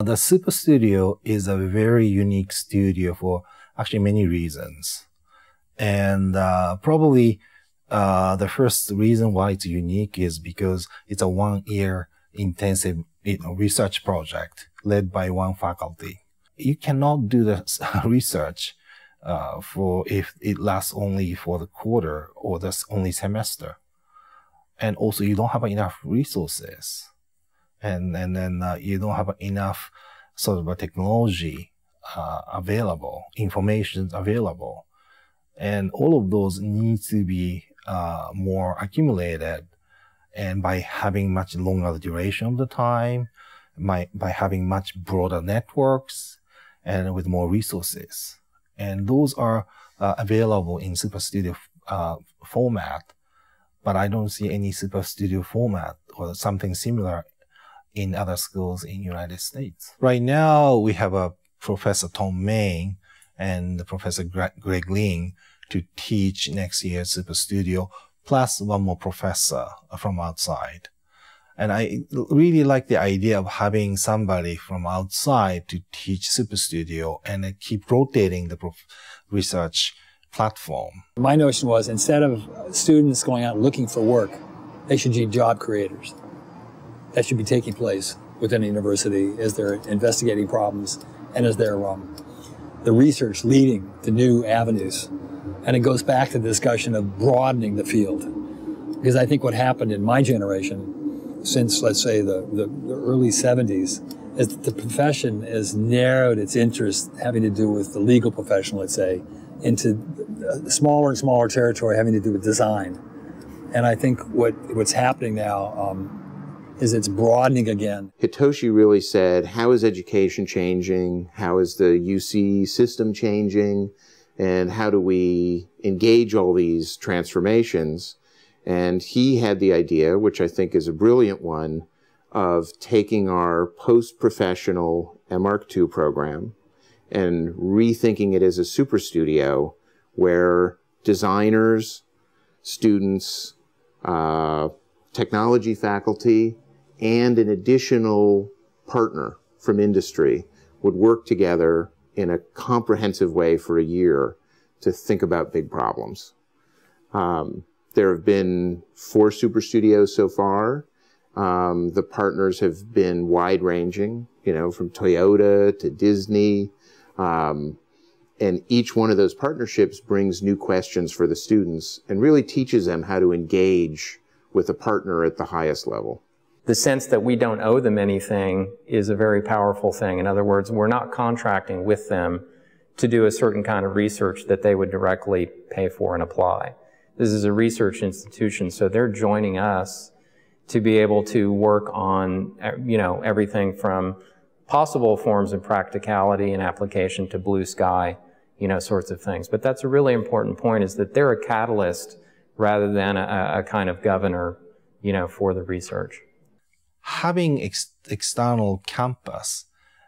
The Super Studio is a very unique studio for actually many reasons. And uh, probably uh, the first reason why it's unique is because it's a one year intensive you know, research project led by one faculty. You cannot do the research uh, for if it lasts only for the quarter or the only semester. And also you don't have enough resources. And, and then uh, you don't have enough sort of a technology uh, available, information available. And all of those need to be uh, more accumulated and by having much longer duration of the time, by, by having much broader networks and with more resources. And those are uh, available in Super Studio uh, format, but I don't see any Super Studio format or something similar in other schools in United States. Right now, we have a Professor Thom Mayne and Professor Greg Lynn to teach next year Super Studio, plus one more professor from outside. And I really like the idea of having somebody from outside to teach Super Studio and keep rotating the research platform. My notion was instead of students going out looking for work, they should be job creators. That should be taking place within a university as they're investigating problems and as they're um, the research leading to new avenues and it goes back to the discussion of broadening the field. Because I think what happened in my generation, since let's say the, the, the early 70s, is that the profession has narrowed its interest having to do with the legal profession, let's say, into smaller and smaller territory having to do with design. And I think what, what's happening now um, is it's broadening again. Hitoshi really said, how is education changing? How is the UC system changing? and how do we engage all these transformations? And he had the idea, which I think is a brilliant one, of taking our post-professional MArch2 program and rethinking it as a super studio where designers, students, uh, technology faculty, and an additional partner from industry would work together in a comprehensive way for a year to think about big problems. Um, there have been four super studios so far. Um, the partners have been wide ranging, you know, from Toyota to Disney. Um, and each one of those partnerships brings new questions for the students and really teaches them how to engage with a partner at the highest level the sense that we don't owe them anything is a very powerful thing. In other words, we're not contracting with them to do a certain kind of research that they would directly pay for and apply. This is a research institution, so they're joining us to be able to work on, you know, everything from possible forms of practicality and application to blue sky, you know, sorts of things. But that's a really important point is that they're a catalyst rather than a, a kind of governor, you know, for the research having ex external campus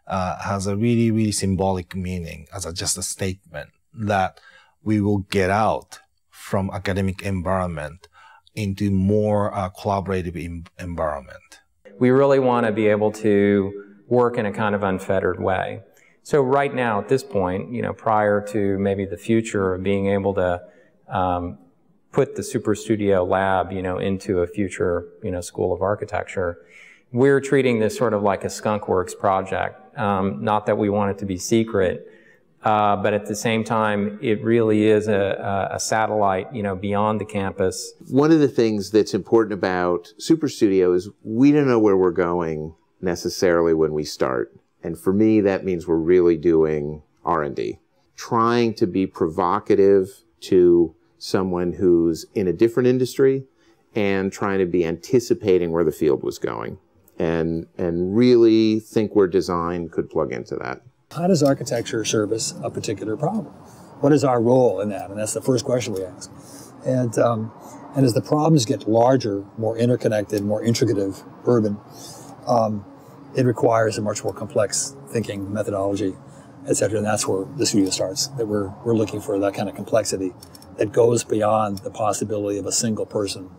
uh, has a really, really symbolic meaning as a, just a statement that we will get out from academic environment into more uh, collaborative environment. We really want to be able to work in a kind of unfettered way. So right now, at this point, you know, prior to maybe the future of being able to um, put the Super Studio lab, you know, into a future, you know, School of Architecture, we're treating this sort of like a skunkworks project. Um, not that we want it to be secret, uh, but at the same time, it really is a, a, satellite, you know, beyond the campus. One of the things that's important about Super Studio is we don't know where we're going necessarily when we start. And for me, that means we're really doing R&D, trying to be provocative to someone who's in a different industry and trying to be anticipating where the field was going and, and really think where design could plug into that. How does architecture service a particular problem? What is our role in that? And that's the first question we ask. And, um, and as the problems get larger, more interconnected, more intricative, urban, um, it requires a much more complex thinking methodology, et cetera. And that's where the studio starts, that we're, we're looking for that kind of complexity that goes beyond the possibility of a single person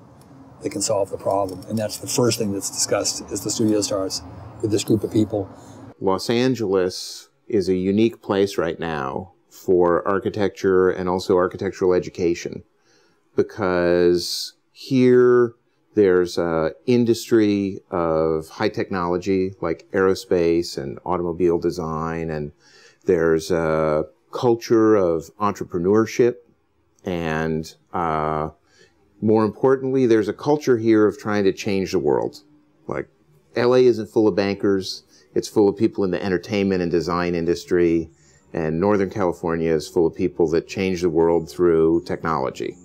that can solve the problem. And that's the first thing that's discussed as the studio starts with this group of people. Los Angeles is a unique place right now for architecture and also architectural education because here there's an industry of high technology like aerospace and automobile design and there's a culture of entrepreneurship and uh, more importantly there's a culture here of trying to change the world. Like la isn't full of bankers. It's full of people in the entertainment and design industry. And northern california is full of people that change the world through technology.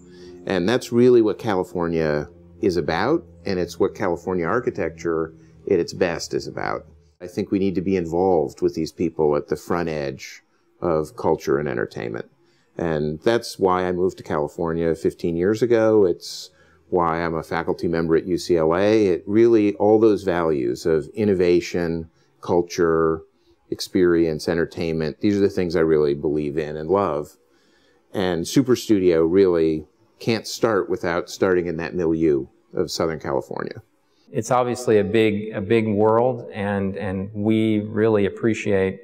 And that's really what california is about, and it's what California architecture at its best is about. I think we need to be involved with these people at the front edge of culture and entertainment. And that's why I moved to California 15 years ago. It's why I'm a faculty member at UCLA. It really, all those values of innovation, culture, experience, entertainment, these are the things I really believe in and love. And Super Studio really can't start without starting in that milieu of Southern California. It's obviously a big, a big world, and, and we really appreciate,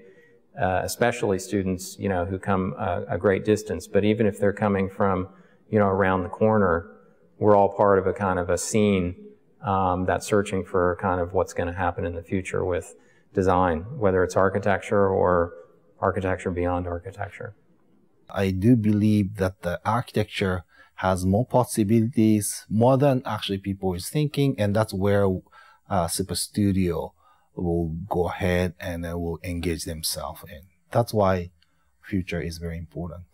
uh, especially students, you know, who come a, a great distance. But even if they're coming from, you know, around the corner, we're all part of a kind of a scene um, that's searching for kind of what's going to happen in the future with design, whether it's architecture or architecture beyond architecture. I do believe that the architecture has more possibilities, more than actually people is thinking, and that's where uh, Super Studio will go ahead and uh, will engage themselves in. That's why future is very important.